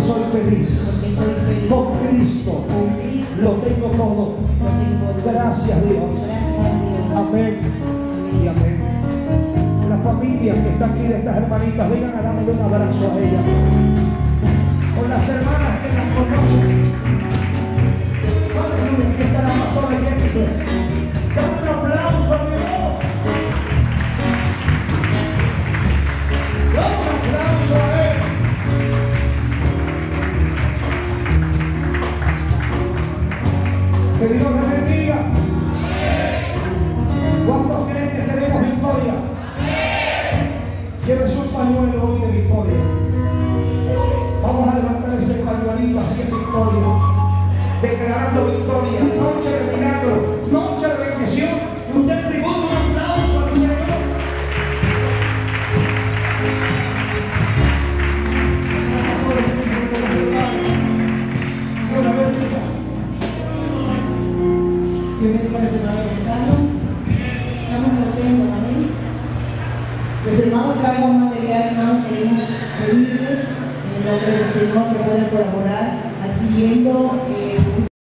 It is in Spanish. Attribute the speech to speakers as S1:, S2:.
S1: Porque soy feliz. Con Cristo lo tengo todo. Gracias Dios. Amén y amén. Las familias que están aquí de estas hermanitas, vengan a darle un abrazo a ellas. Con las hermanas que las conocen. Aleluya, aquí está la pastora Jennifer. Que Dios les bendiga. ¿Cuántos creen tenemos victoria? Llévese un pañuelo hoy de victoria. Vamos a levantar ese pañuelito así es victoria. Declarando victoria. Noche de.
S2: Bienvenido a hermano Carlos. Estamos contentos, amén. Los hermanos traigan un material, hermano, queremos pedirle en el nombre del Señor que puedan colaborar adquiriendo eh,